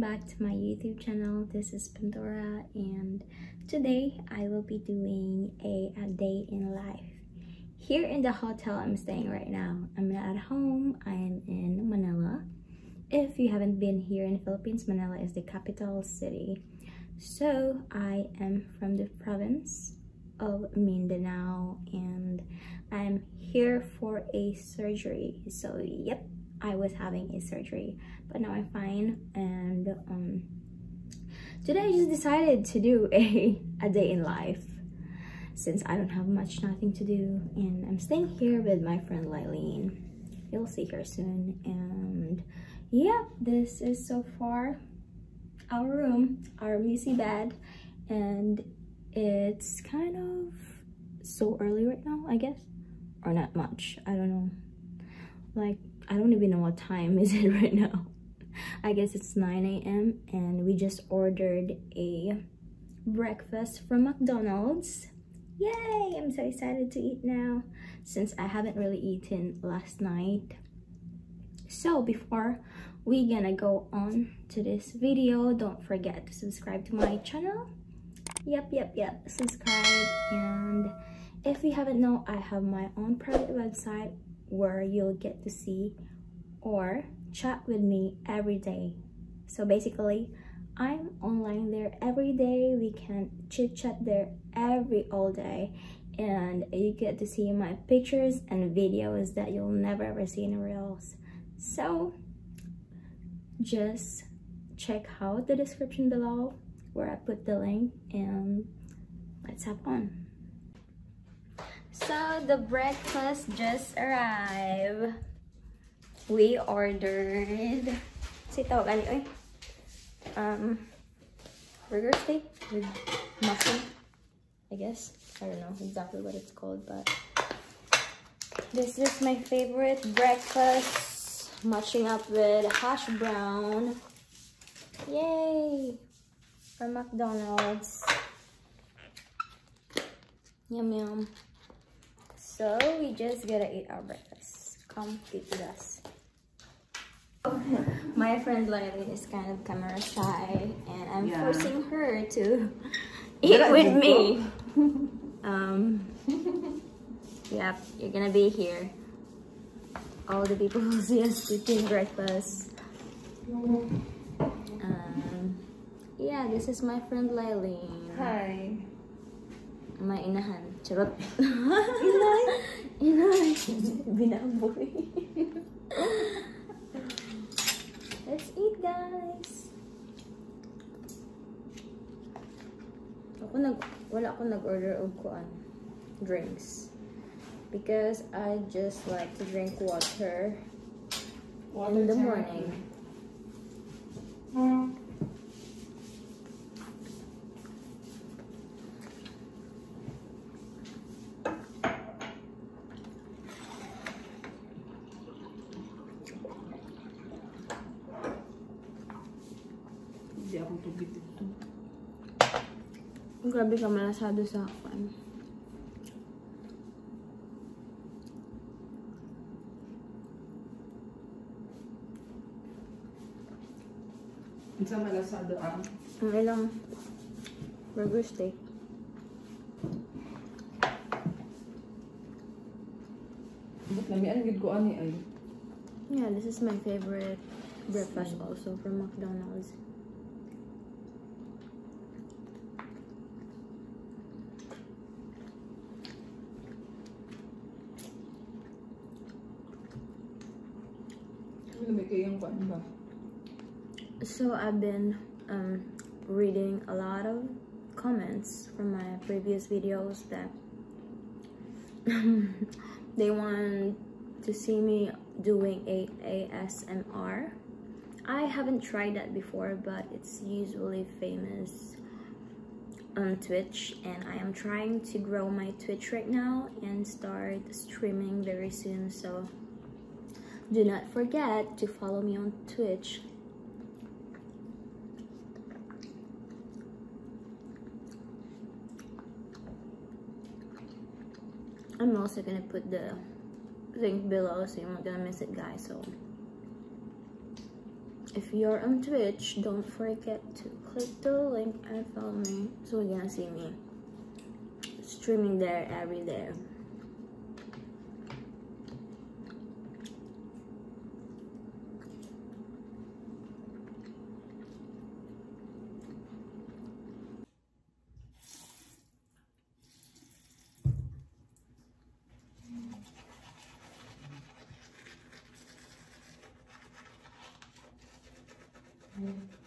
Back to my YouTube channel. This is Pandora and today I will be doing a, a day in life. Here in the hotel I'm staying right now. I'm not at home, I am in Manila. If you haven't been here in the Philippines, Manila is the capital city. So I am from the province of Mindanao and I'm here for a surgery. So yep, I was having a surgery, but now I'm fine. And um, today I just decided to do a, a day in life since I don't have much nothing to do. And I'm staying here with my friend Lylene. You'll see her soon. And yeah, this is so far our room, our messy bed. And it's kind of so early right now, I guess. Or not much, I don't know. Like I don't even know what time is it right now. I guess it's 9 a.m. and we just ordered a breakfast from McDonald's. Yay! I'm so excited to eat now since I haven't really eaten last night. So before we gonna go on to this video, don't forget to subscribe to my channel. Yep, yep, yep, subscribe. And if you haven't know, I have my own private website where you'll get to see or chat with me every day. So basically, I'm online there every day. We can chit chat there every all day and you get to see my pictures and videos that you'll never ever see anywhere else. So just check out the description below where I put the link and let's hop on. So the breakfast just arrived. We ordered si tawag ani oy. Um burger steak with mushroom. I guess. I don't know exactly what it's called, but this is my favorite breakfast. Matching up with hash brown. Yay! From McDonald's. Yum yum. So we just gotta eat our breakfast. Come eat with us. My friend Lily is kind of camera shy and I'm yeah. forcing her to eat with me. um, yep, you're gonna be here. All the people who see us eating breakfast. Um, yeah, this is my friend Lily. Hi. My inahan. Charot. inay! Inay! Binaboy. Let's eat, guys! Ako nag, wala ako nag-order of kuan, drinks. Because I just like to drink water, water in the morning. Mm. Grabe ka malasado sa akin. Sa malasado ang? Ang ilang burger steak. But lamian gid ko ani ay. Yeah, this is my favorite breakfast also from McDonald's. So I've been um, reading a lot of comments from my previous videos that they want to see me doing a ASMR. I haven't tried that before, but it's usually famous on Twitch and I am trying to grow my Twitch right now and start streaming very soon so do not forget to follow me on Twitch. I'm also gonna put the link below so you're not gonna miss it guys so if you're on Twitch, don't forget to click the link and follow me so you can see me streaming there every day. So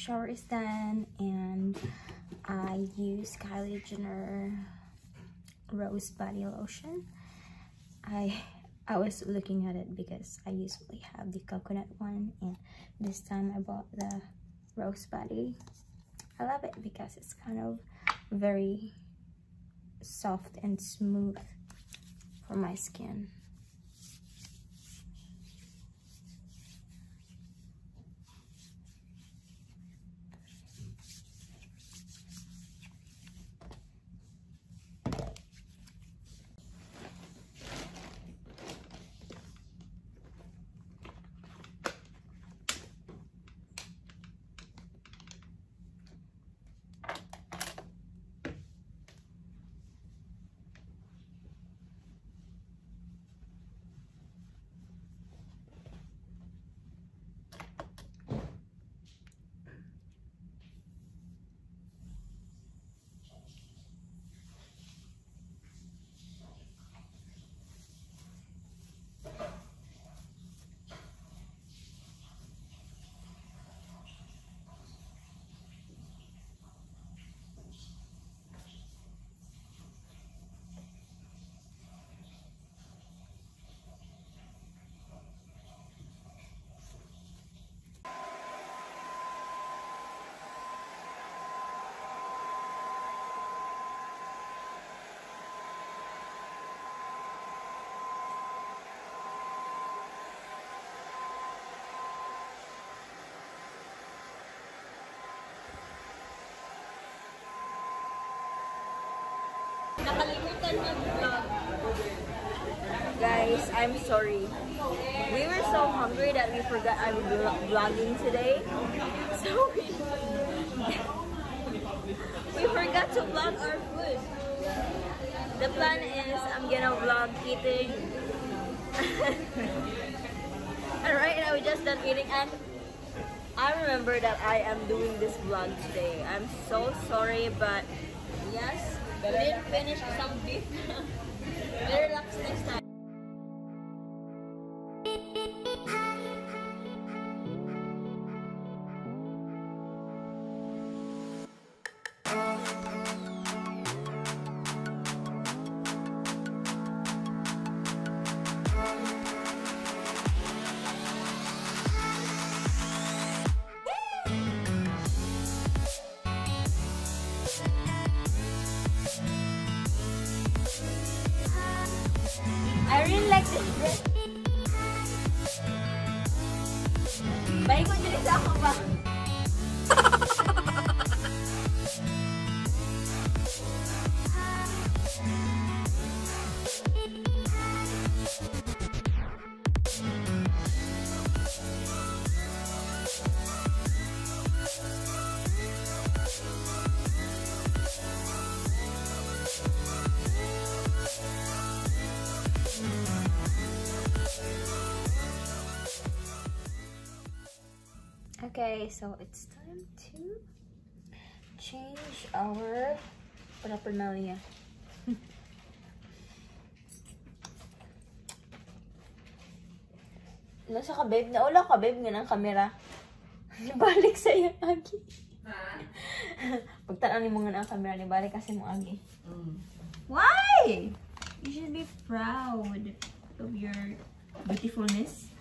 shower is done and I use Kylie Jenner Rose Body Lotion. I I was looking at it because I usually have the coconut one and this time I bought the Rose Body. I love it because it's kind of very soft and smooth for my skin. Nakalimutan mag-vlog. Guys, I'm sorry. We were so hungry that we forgot I'm vlog- vlogging today. So we we forgot to vlog our food. The plan is I'm gonna vlog eating. and right now we just done eating and I remember that I am doing this vlog today. I'm so sorry but yes, didn't finish some beef. Relax next time. Like Okay, so it's time to change our paraphernalia. Nasa ka, babe? Naula ka, babe, nga ng kamera. Balik sa iyo, Agi. Pagtanong mo nga ng kamera, ni balik kasi mo, Agi. Why? You should be proud of your beautifulness.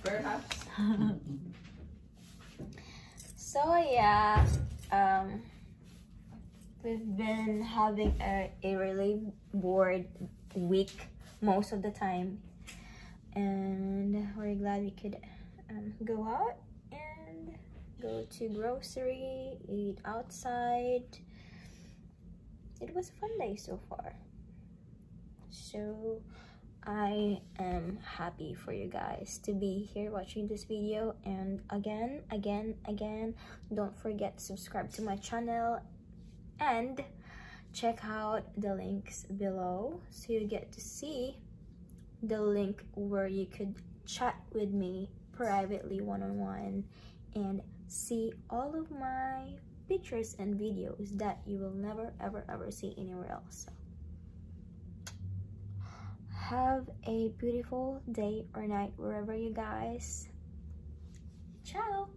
Perhaps. So yeah, um, we've been having a, a really bored week most of the time, and we're glad we could um, go out and go to grocery, eat outside. It was a fun day so far. So I am happy for you guys to be here watching this video. And again again again don't forget to subscribe to my channel and check out the links below so you get to see the link where you could chat with me privately one-on-one and see all of my pictures and videos that you will never ever ever see anywhere else have a beautiful day or night wherever you guys. Ciao!